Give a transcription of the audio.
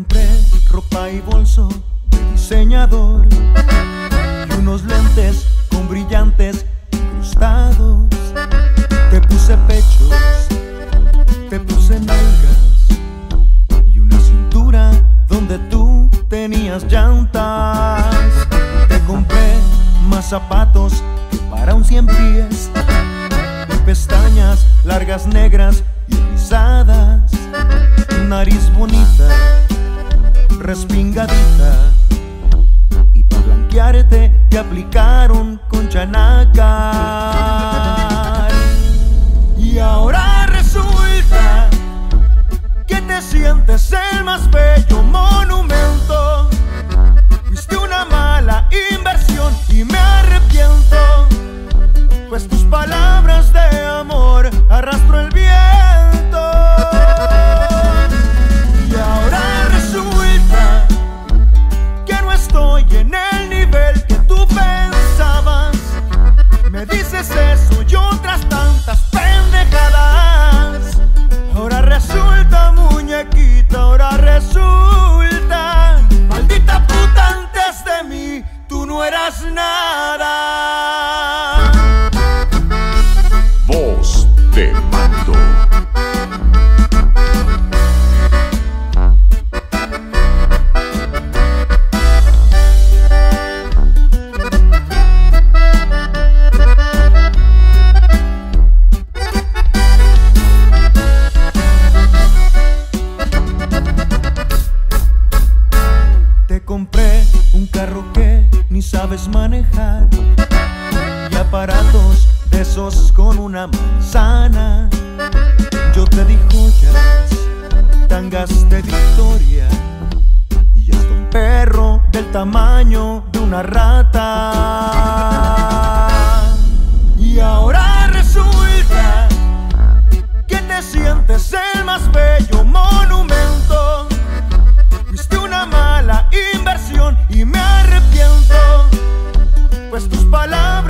compré ropa y bolso de diseñador y unos lentes con brillantes incrustados. Te puse pechos, te puse nalgas y una cintura donde tú tenías llantas. Te compré más zapatos que para un cien pies pestañas largas negras y rizadas nariz bonita respingadita y para blanquearte te aplicaron con chanaca. sabes manejar y aparatos de esos con una manzana. Yo te di joyas, tangas de victoria y hasta un perro del tamaño de una rata. palabra.